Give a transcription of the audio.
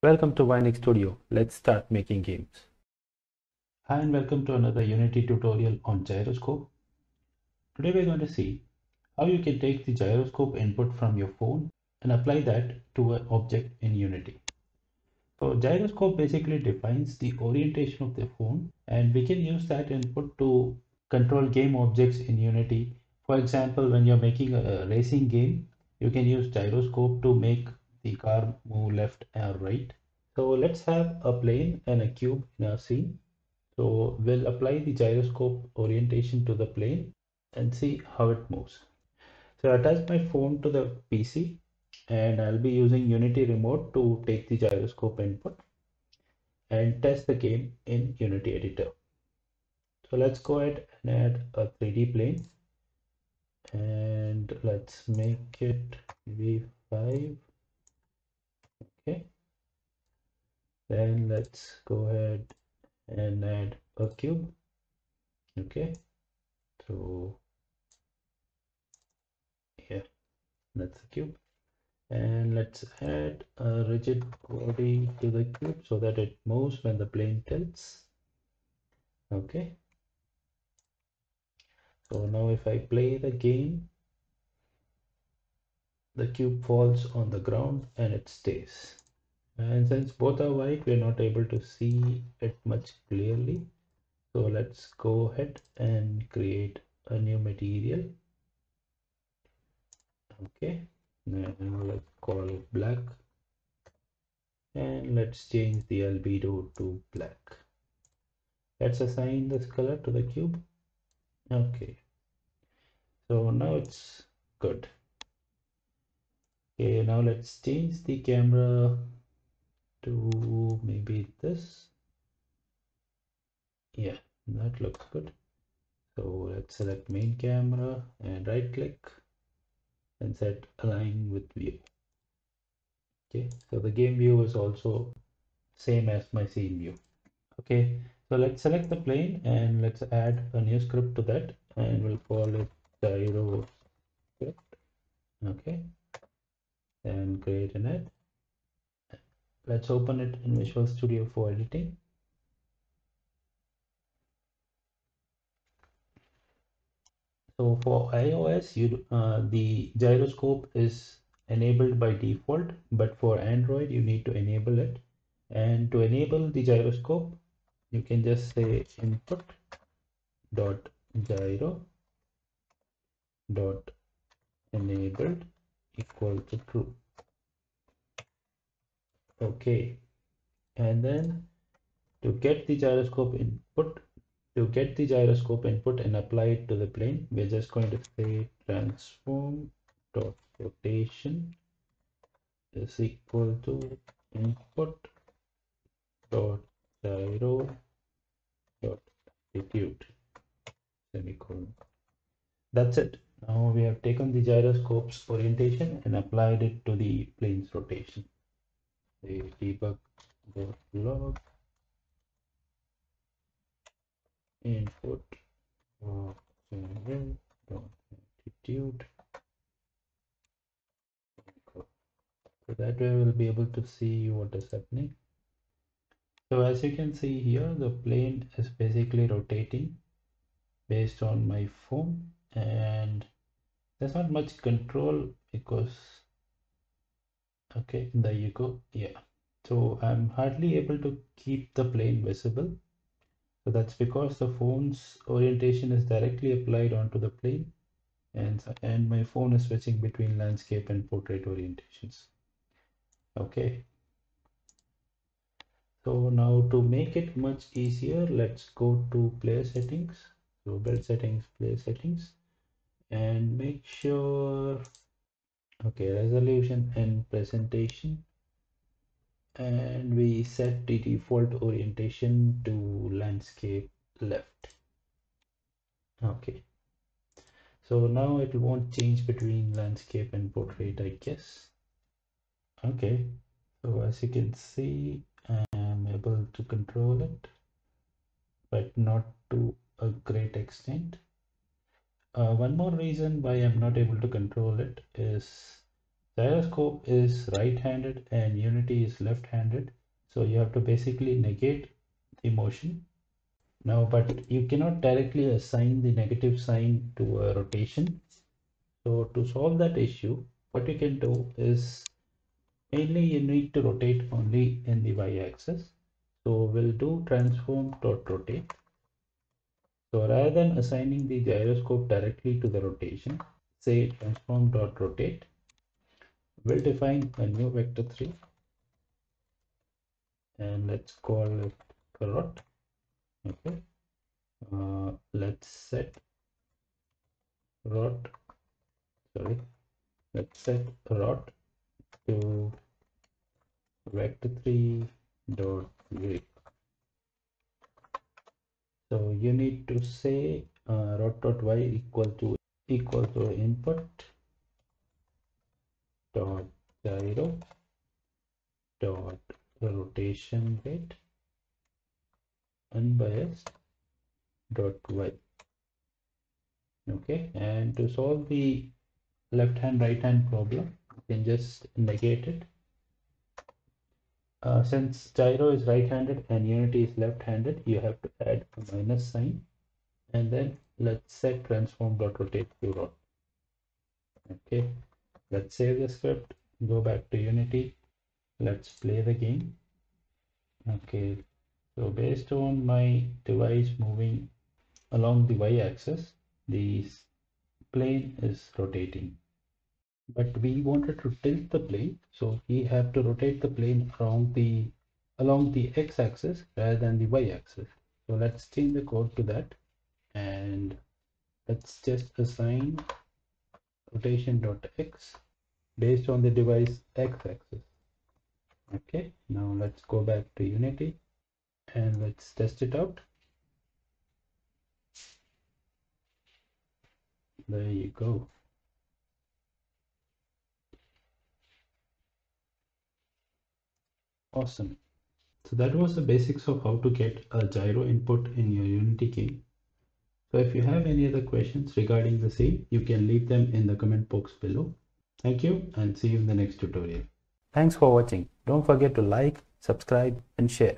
Welcome to Vionix Studio. Let's start making games. Hi and welcome to another Unity tutorial on gyroscope. Today we're going to see how you can take the gyroscope input from your phone and apply that to an object in Unity. So gyroscope basically defines the orientation of the phone and we can use that input to control game objects in Unity. For example, when you're making a racing game, you can use gyroscope to make the car move left or right. So let's have a plane and a cube in our scene. So we'll apply the gyroscope orientation to the plane and see how it moves. So I attach my phone to the PC and I'll be using Unity remote to take the gyroscope input and test the game in Unity editor. So let's go ahead and add a 3D plane and let's make it v5 okay. Then let's go ahead and add a cube. Okay. So yeah that's a cube. And let's add a rigid body to the cube so that it moves when the plane tilts. Okay. So now if I play the game the cube falls on the ground and it stays. And since both are white we're not able to see it much clearly. So let's go ahead and create a new material. Okay now let's call it black. And let's change the albedo to black. Let's assign this color to the cube. Okay. So now it's good okay now let's change the camera to maybe this. Yeah that looks good. So let's select main camera and right click and set align with view. Okay so the game view is also same as my scene view. Okay so let's select the plane and let's add a new script to that and we'll call it gyro script. Okay and create an ad let's open it in Visual Studio for editing. So for iOS you uh, the gyroscope is enabled by default but for Android you need to enable it. And to enable the gyroscope you can just say input dot gyro dot enabled equal to true okay. And then to get the gyroscope input to get the gyroscope input and apply it to the plane we're just going to say transform dot rotation is equal to input dot gyro dot attitude semicolon. That's it now we have taken the gyroscope's orientation and applied it to the plane's rotation. The debug log input attitude. So that way we'll be able to see what is happening. So as you can see here the plane is basically rotating based on my phone and there's not much control because okay there you go yeah. So I'm hardly able to keep the plane visible. So that's because the phone's orientation is directly applied onto the plane and and my phone is switching between landscape and portrait orientations. Okay. So now to make it much easier let's go to player settings. So build settings player settings and make sure okay resolution and presentation. And we set the default orientation to landscape left. Okay. So now it won't change between landscape and portrait i guess. Okay. So as you can see i'm able to control it but not to a great extent uh, one more reason why i'm not able to control it is Gyroscope is right-handed and Unity is left-handed. So you have to basically negate the motion. Now, but you cannot directly assign the negative sign to a rotation. So to solve that issue, what you can do is mainly you need to rotate only in the y-axis. So we'll do transform dot rotate. So rather than assigning the gyroscope directly to the rotation, say transform dot rotate, we'll define a new vector 3 and let's call it rot okay? Uh, let's set rot sorry let's set rot to vector 3 dot so you need to say uh, rot dot y equal to equal to input dot gyro dot rotation rate unbiased dot y. Okay and to solve the left hand right hand problem you can just negate it uh, since gyro is right-handed and unity is left-handed you have to add a minus sign. And then let's set transform dot rotate rot okay let's save the script go back to unity. Let's play the game. Okay so based on my device moving along the y-axis the plane is rotating but we wanted to tilt the plane so we have to rotate the plane along the along the x-axis rather than the y-axis so let's change the code to that and let's just assign rotation dot x based on the device x-axis okay now let's go back to unity and let's test it out. There you go awesome so that was the basics of how to get a gyro input in your unity game so if you have any other questions regarding the same, you can leave them in the comment box below. Thank you and see you in the next tutorial. Thanks for watching. Don't forget to like, subscribe and share.